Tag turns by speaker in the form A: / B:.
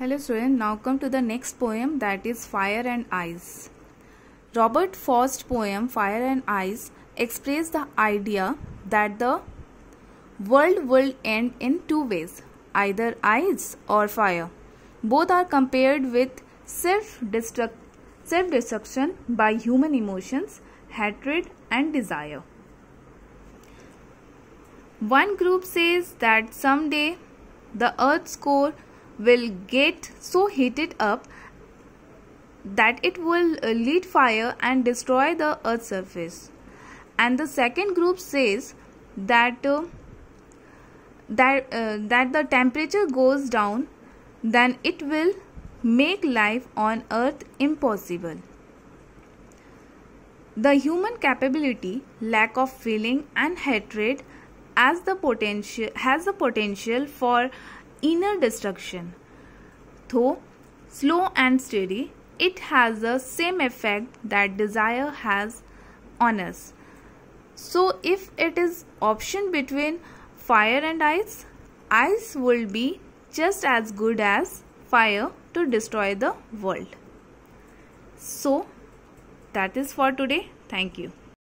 A: Hello student, now come to the next poem that is Fire and Ice. Robert Frost's poem Fire and Ice expresses the idea that the world will end in two ways, either ice or fire. Both are compared with self-destruction by human emotions, hatred and desire. One group says that someday the earth's core will get so heated up that it will uh, lead fire and destroy the earth's surface. And the second group says that uh, that uh, that the temperature goes down then it will make life on earth impossible. The human capability lack of feeling and hatred as the potential has the potential for inner destruction. Though slow and steady, it has the same effect that desire has on us. So if it is option between fire and ice, ice will be just as good as fire to destroy the world. So that is for today. Thank you.